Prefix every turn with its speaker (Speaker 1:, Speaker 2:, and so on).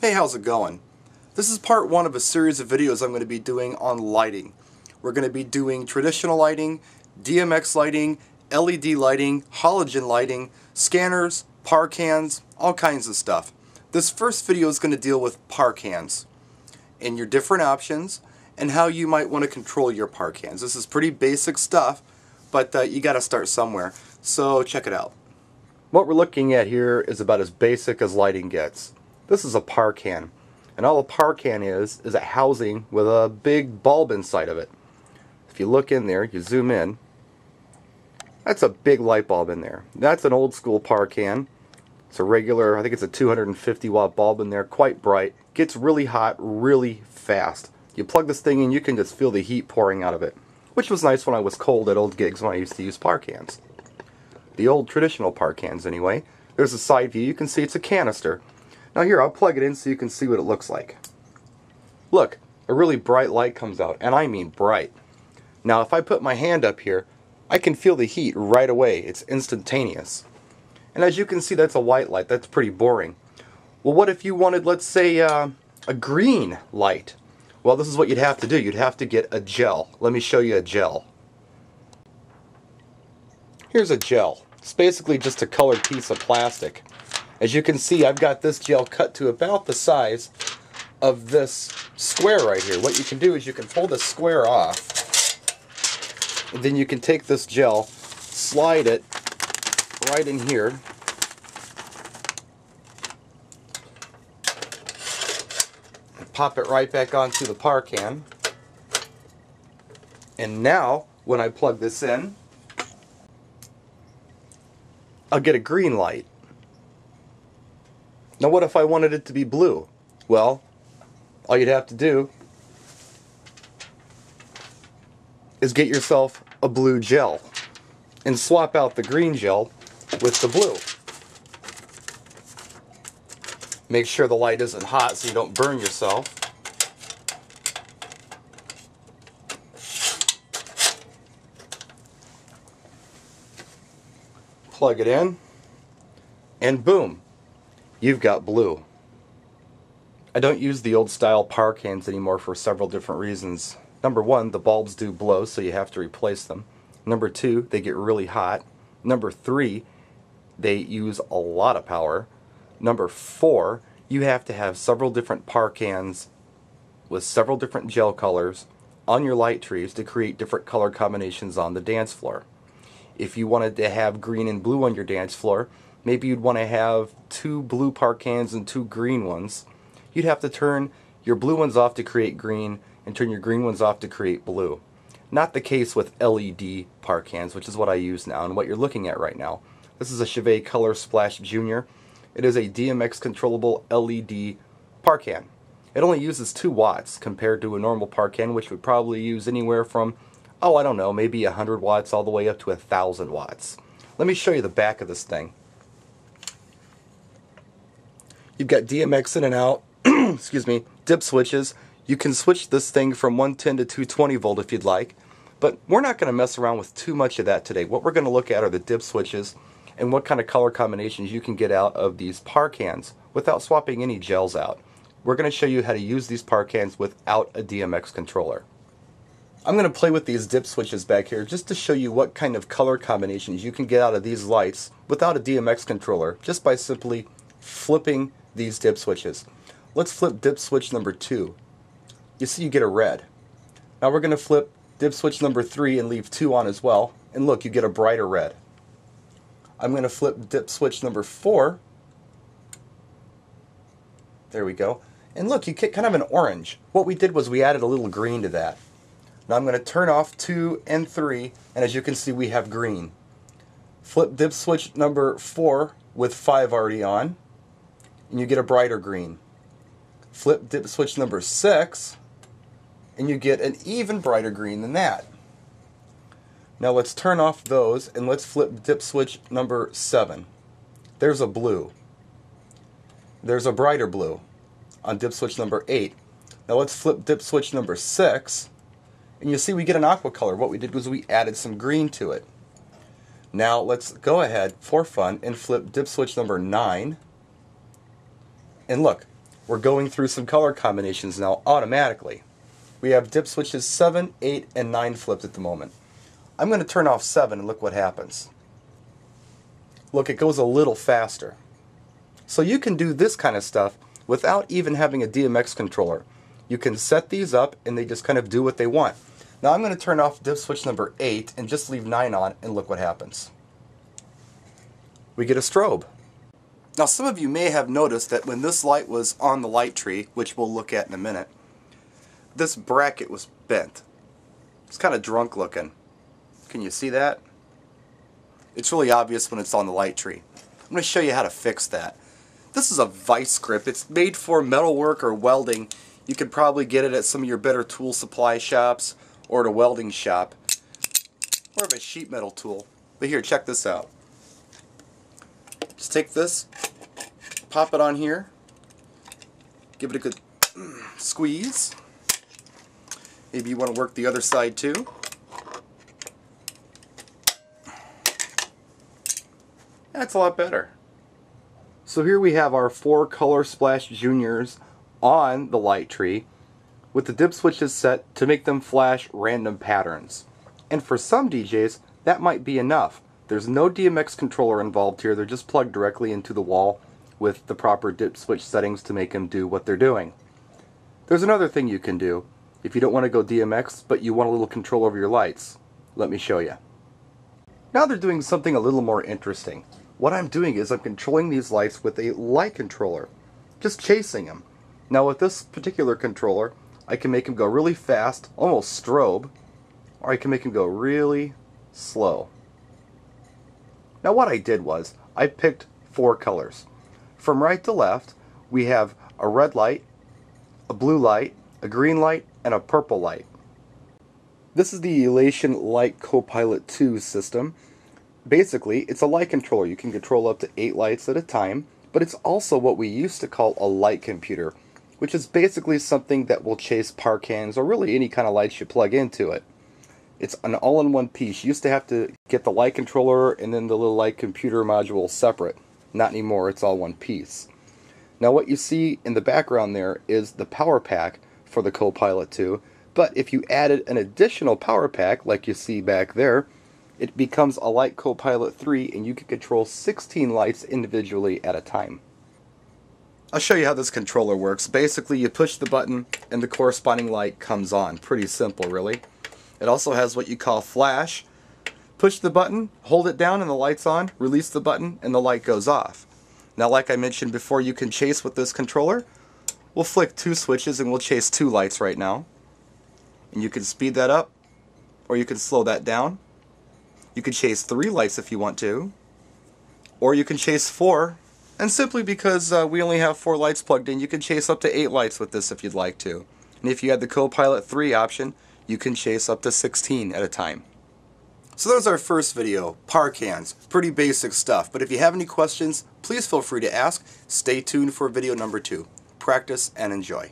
Speaker 1: Hey, how's it going? This is part one of a series of videos I'm going to be doing on lighting. We're going to be doing traditional lighting, DMX lighting, LED lighting, halogen lighting, scanners, par cans, all kinds of stuff. This first video is going to deal with par cans and your different options and how you might want to control your par cans. This is pretty basic stuff, but uh, you got to start somewhere. So check it out. What we're looking at here is about as basic as lighting gets. This is a par can. And all a par can is, is a housing with a big bulb inside of it. If you look in there, you zoom in, that's a big light bulb in there. That's an old school par can. It's a regular, I think it's a 250 watt bulb in there, quite bright. Gets really hot really fast. You plug this thing in, you can just feel the heat pouring out of it. Which was nice when I was cold at old gigs when I used to use par cans. The old traditional par cans anyway. There's a side view, you can see it's a canister. Now here, I'll plug it in so you can see what it looks like. Look, a really bright light comes out, and I mean bright. Now if I put my hand up here, I can feel the heat right away. It's instantaneous. And as you can see, that's a white light. That's pretty boring. Well, what if you wanted, let's say, uh, a green light? Well, this is what you'd have to do. You'd have to get a gel. Let me show you a gel. Here's a gel. It's basically just a colored piece of plastic. As you can see, I've got this gel cut to about the size of this square right here. What you can do is you can pull the square off. Then you can take this gel, slide it right in here. And pop it right back onto the par can. And now, when I plug this in, I'll get a green light. Now what if I wanted it to be blue? Well, all you'd have to do is get yourself a blue gel and swap out the green gel with the blue. Make sure the light isn't hot so you don't burn yourself. Plug it in and boom, you've got blue. I don't use the old style par cans anymore for several different reasons. Number one, the bulbs do blow, so you have to replace them. Number two, they get really hot. Number three, they use a lot of power. Number four, you have to have several different par cans with several different gel colors on your light trees to create different color combinations on the dance floor. If you wanted to have green and blue on your dance floor, maybe you'd want to have two blue par cans and two green ones. You'd have to turn your blue ones off to create green and turn your green ones off to create blue. Not the case with LED par cans, which is what I use now and what you're looking at right now. This is a Chauvet Color Splash Junior. It is a DMX controllable LED par can. It only uses 2 watts compared to a normal par can, which would probably use anywhere from, oh, I don't know, maybe 100 watts all the way up to 1,000 watts. Let me show you the back of this thing. You've got DMX in and out, excuse me, dip switches. You can switch this thing from 110 to 220 volt if you'd like, but we're not going to mess around with too much of that today. What we're going to look at are the dip switches and what kind of color combinations you can get out of these par cans without swapping any gels out. We're going to show you how to use these par cans without a DMX controller. I'm going to play with these dip switches back here just to show you what kind of color combinations you can get out of these lights without a DMX controller just by simply flipping these dip switches. Let's flip dip switch number 2. You see you get a red. Now we're going to flip dip switch number 3 and leave 2 on as well. And look, you get a brighter red. I'm going to flip dip switch number 4. There we go. And look, you get kind of an orange. What we did was we added a little green to that. Now I'm going to turn off 2 and 3, and as you can see we have green. Flip dip switch number 4 with 5 already on, and you get a brighter green. Flip dip switch number 6, and you get an even brighter green than that. Now let's turn off those and let's flip dip switch number 7. There's a blue. There's a brighter blue on dip switch number 8. Now let's flip dip switch number 6 and you'll see we get an aqua color. What we did was we added some green to it. Now let's go ahead for fun and flip dip switch number 9. And look, we're going through some color combinations now automatically. We have dip switches 7, 8, and 9 flipped at the moment. I'm going to turn off 7 and look what happens. Look, it goes a little faster. So you can do this kind of stuff without even having a DMX controller. You can set these up and they just kind of do what they want. Now I'm going to turn off dip switch number 8 and just leave 9 on and look what happens. We get a strobe. Now some of you may have noticed that when this light was on the light tree, which we'll look at in a minute, this bracket was bent. It's kind of drunk looking. Can you see that? It's really obvious when it's on the light tree. I'm going to show you how to fix that. This is a vice grip. It's made for metalwork or welding. You could probably get it at some of your better tool supply shops or at a welding shop. Or of a sheet metal tool. But here, check this out. Just take this, pop it on here, give it a good squeeze. Maybe you want to work the other side too. That's a lot better. So here we have our four Color Splash Juniors on the light tree with the dip switches set to make them flash random patterns. And for some DJs, that might be enough. There's no DMX controller involved here, they're just plugged directly into the wall with the proper dip switch settings to make them do what they're doing. There's another thing you can do if you don't want to go DMX but you want a little control over your lights. Let me show you. Now they're doing something a little more interesting. What I'm doing is I'm controlling these lights with a light controller, just chasing them. Now with this particular controller, I can make them go really fast, almost strobe, or I can make them go really slow. Now what I did was, I picked four colors. From right to left, we have a red light, a blue light, a green light, and a purple light. This is the Elation Light Copilot 2 system. Basically, it's a light controller. You can control up to 8 lights at a time, but it's also what we used to call a light computer which is basically something that will chase par cans or really any kind of lights you plug into it. It's an all-in-one piece. You used to have to get the light controller and then the little light computer module separate. Not anymore, it's all one piece. Now what you see in the background there is the power pack for the Copilot 2, but if you added an additional power pack like you see back there, it becomes a Light Copilot 3 and you can control 16 lights individually at a time. I'll show you how this controller works. Basically, you push the button and the corresponding light comes on. Pretty simple, really. It also has what you call flash. Push the button, hold it down and the light's on, release the button and the light goes off. Now, like I mentioned before, you can chase with this controller. We'll flick two switches and we'll chase two lights right now. And you can speed that up or you can slow that down. You can chase three lights if you want to. Or you can chase four and simply because uh, we only have four lights plugged in, you can chase up to eight lights with this if you'd like to. And if you had the Copilot 3 option, you can chase up to 16 at a time. So there's our first video, Par cans. Pretty basic stuff, but if you have any questions, please feel free to ask. Stay tuned for video number two. Practice and enjoy.